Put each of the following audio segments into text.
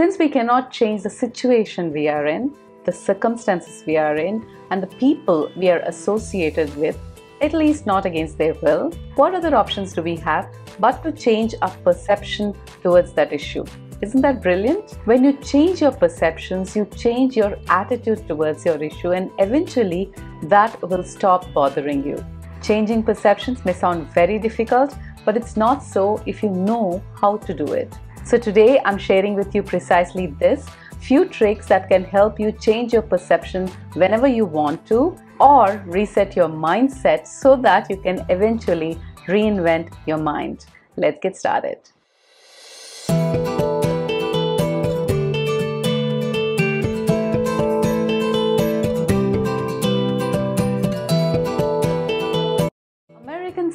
Since we cannot change the situation we are in, the circumstances we are in, and the people we are associated with, at least not against their will, what other options do we have but to change our perception towards that issue? Isn't that brilliant? When you change your perceptions, you change your attitude towards your issue, and eventually that will stop bothering you. Changing perceptions may sound very difficult, but it's not so if you know how to do it. So, today I'm sharing with you precisely this few tricks that can help you change your perception whenever you want to or reset your mindset so that you can eventually reinvent your mind. Let's get started.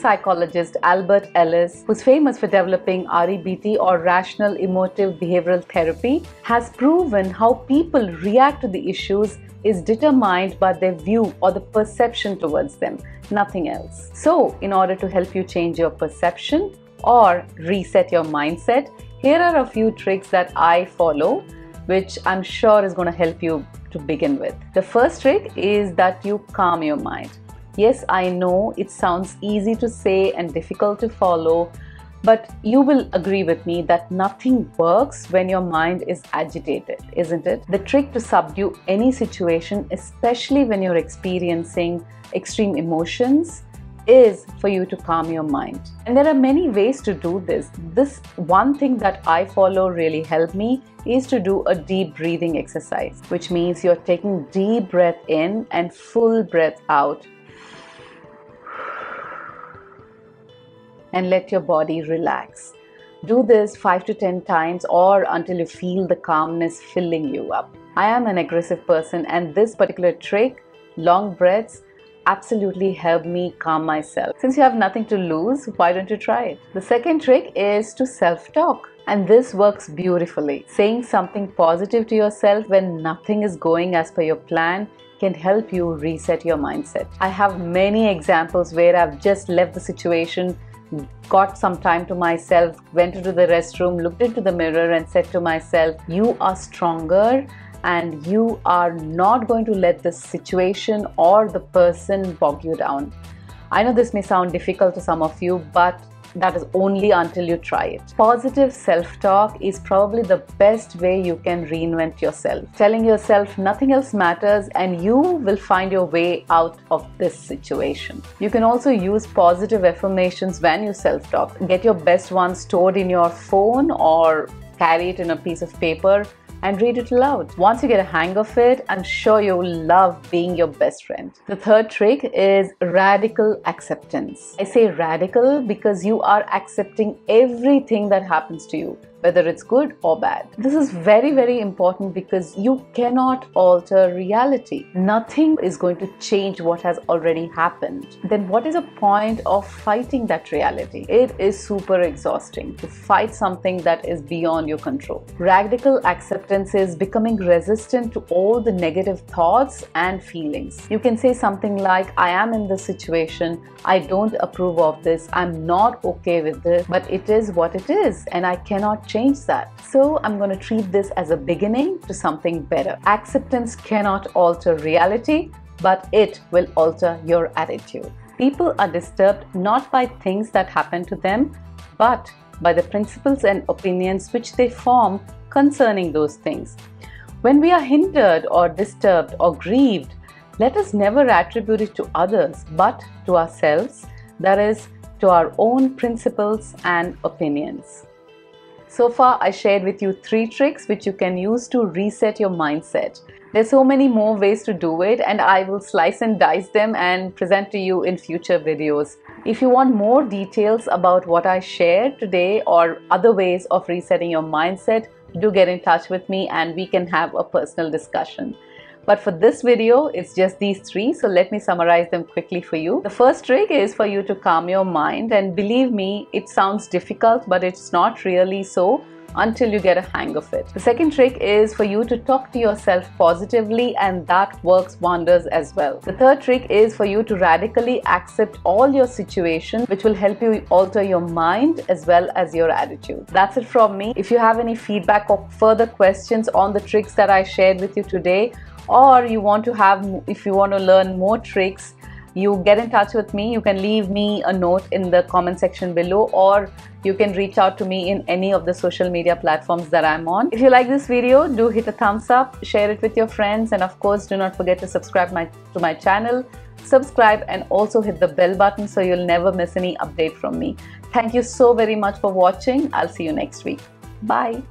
Psychologist Albert Ellis, who's famous for developing REBT or Rational Emotive Behavioral Therapy, has proven how people react to the issues is determined by their view or the perception towards them, nothing else. So, in order to help you change your perception or reset your mindset, here are a few tricks that I follow, which I'm sure is going to help you to begin with. The first trick is that you calm your mind. Yes, I know it sounds easy to say and difficult to follow, but you will agree with me that nothing works when your mind is agitated, isn't it? The trick to subdue any situation, especially when you're experiencing extreme emotions, is for you to calm your mind. And there are many ways to do this. This one thing that I follow really helped me is to do a deep breathing exercise, which means you're taking deep breath in and full breath out and let your body relax. Do this 5 to 10 times or until you feel the calmness filling you up. I am an aggressive person, and this particular trick, long breaths, absolutely help me calm myself. Since you have nothing to lose, why don't you try it? The second trick is to self talk. And this works beautifully. Saying something positive to yourself when nothing is going as per your plan can help you reset your mindset. I have many examples where I've just left the situation got some time to myself, went into the restroom, looked into the mirror, and said to myself, You are stronger and you are not going to let the situation or the person bog you down. I know this may sound difficult to some of you, but that is only until you try it. Positive self talk is probably the best way you can reinvent yourself. Telling yourself nothing else matters and you will find your way out of this situation. You can also use positive affirmations when you self talk. Get your best ones stored in your phone or carry it in a piece of paper and read it aloud. Once you get a hang of it, I'm sure you'll love being your best friend. The third trick is radical acceptance. I say radical because you are accepting everything that happens to you whether it's good or bad. This is very, very important because you cannot alter reality. Nothing is going to change what has already happened. Then, what is the point of fighting that reality? It is super exhausting to fight something that is beyond your control. Radical acceptance is becoming resistant to all the negative thoughts and feelings. You can say something like, I am in this situation, I don't approve of this, I'm not okay with this, but it is what it is, and I cannot change change that. So I'm going to treat this as a beginning to something better. Acceptance cannot alter reality, but it will alter your attitude. People are disturbed not by things that happen to them, but by the principles and opinions which they form concerning those things. When we are hindered or disturbed or grieved, let us never attribute it to others but to ourselves, that is, to our own principles and opinions. So far, I shared with you three tricks which you can use to reset your mindset. There's so many more ways to do it, and I will slice and dice them and present to you in future videos. If you want more details about what I shared today or other ways of resetting your mindset, do get in touch with me and we can have a personal discussion. But for this video, it's just these three. So let me summarize them quickly for you. The first trick is for you to calm your mind. And believe me, it sounds difficult, but it's not really so until you get a hang of it. The second trick is for you to talk to yourself positively, and that works wonders as well. The third trick is for you to radically accept all your situation which will help you alter your mind as well as your attitude. That's it from me. If you have any feedback or further questions on the tricks that I shared with you today, or you want to have, if you want to learn more tricks, you get in touch with me, you can leave me a note in the comment section below or you can reach out to me in any of the social media platforms that I'm on. If you like this video, do hit a thumbs up, share it with your friends and of course do not forget to subscribe my, to my channel. Subscribe and also hit the bell button so you'll never miss any update from me. Thank you so very much for watching. I'll see you next week. Bye.